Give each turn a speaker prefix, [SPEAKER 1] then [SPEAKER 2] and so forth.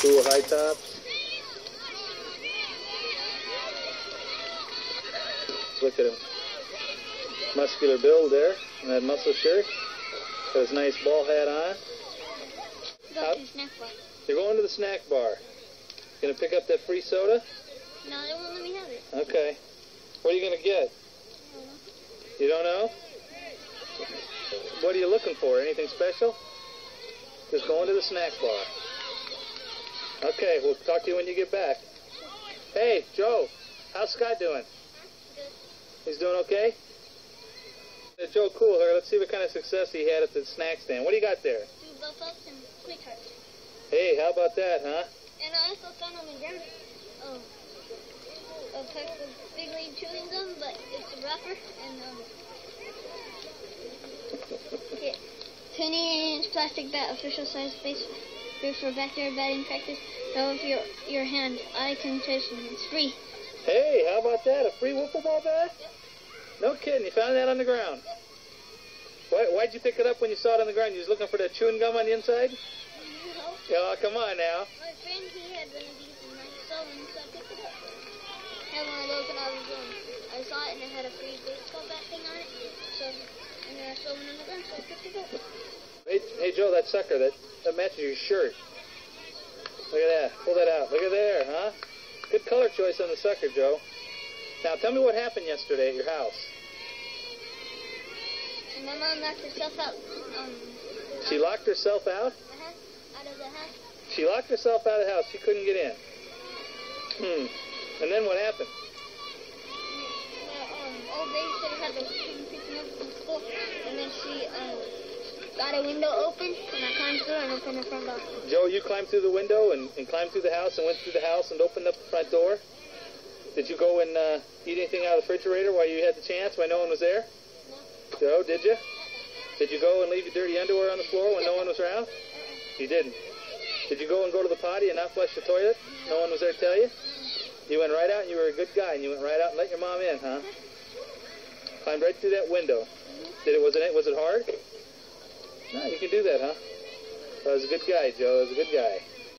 [SPEAKER 1] Cool high tops. Look at him. Muscular build there, and that muscle shirt. Got his nice ball hat on.
[SPEAKER 2] Go to the snack bar.
[SPEAKER 1] You're going to the snack bar. Gonna pick up that free soda?
[SPEAKER 2] No, they won't let me have it.
[SPEAKER 1] Okay. What are you gonna get? You don't know? What are you looking for? Anything special? Just going to the snack bar. Okay, we'll talk to you when you get back. Hey, Joe, how's Scott doing? He's doing okay? Joe Cool here. Let's see what kind of success he had at the snack stand. What do you got there?
[SPEAKER 2] Buffaloes and.
[SPEAKER 1] Hey, how about that, huh?
[SPEAKER 2] And I also found on the ground um, a pack of Big League chewing gum, but it's a wrapper and um, yeah, 20 inch plastic bat, official size base for backyard batting practice. Go with your your hand, eye concentration. It's free.
[SPEAKER 1] Hey, how about that? A free wiffle ball bat? No kidding. You found that on the ground. Why, why'd you pick it up when you saw it on the ground? You was looking for that chewing gum on the inside? Oh, come on now.
[SPEAKER 2] My friend, he had one of these and I saw one, so I picked it up. had one of those when I was young. I saw it and it had a free baseball bat thing on it. So, and then I saw one on the ground, so I picked it up.
[SPEAKER 1] Hey, hey Joe, that sucker, that, that matches your shirt. Look at that. Pull that out. Look at there, huh? Good color choice on the sucker, Joe. Now, tell me what happened yesterday at your house.
[SPEAKER 2] My mom knocked herself out. Um,
[SPEAKER 1] She locked herself out?
[SPEAKER 2] uh-huh, out of the house.
[SPEAKER 1] She locked herself out of the house. She couldn't get in. Hmm. And then what happened?
[SPEAKER 2] My um, old babysitter had to got a window open, and I climbed through and opened the front door.
[SPEAKER 1] Joe, you climbed through the window and, and climbed through the house and went through the house and opened up the front door? Did you go and uh, eat anything out of the refrigerator while you had the chance while no one was there?
[SPEAKER 2] No.
[SPEAKER 1] Joe, did you? Did you go and leave your dirty underwear on the floor when no one was around? You didn't. Did you go and go to the potty and not flush the toilet? No one was there to tell you? You went right out and you were a good guy and you went right out and let your mom in, huh? Climbed right through that window. Did it was it was it hard? You can do that, huh? Oh, that was a good guy, Joe. That was a good guy.